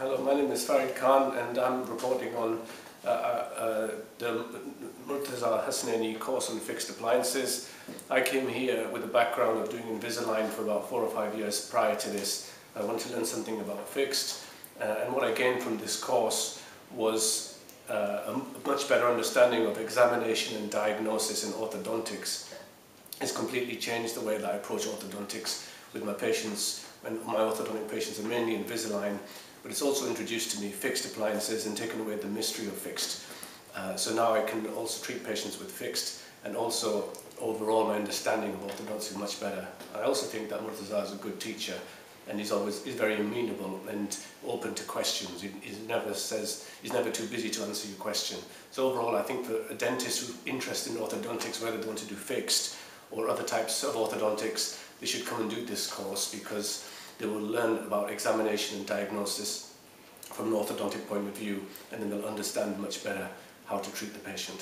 Hello, my name is Fareed Khan and I'm reporting on uh, uh, the Murtuza Hasnaini course on fixed appliances. I came here with a background of doing Invisalign for about four or five years prior to this. I wanted to learn something about fixed uh, and what I gained from this course was uh, a much better understanding of examination and diagnosis in orthodontics. It's completely changed the way that I approach orthodontics with my patients, and my orthodontic patients are mainly Invisalign, but it's also introduced to me fixed appliances and taken away the mystery of fixed. Uh, so now I can also treat patients with fixed and also overall my understanding of orthodontics is much better. I also think that Murtaza is a good teacher and he's always he's very amenable and open to questions. He, he never says he's never too busy to answer your question. So overall, I think for a dentist who's interested in orthodontics, whether they want to do fixed or other types of orthodontics, they should come and do this course because they will learn about examination and diagnosis from an orthodontic point of view and then they'll understand much better how to treat the patient.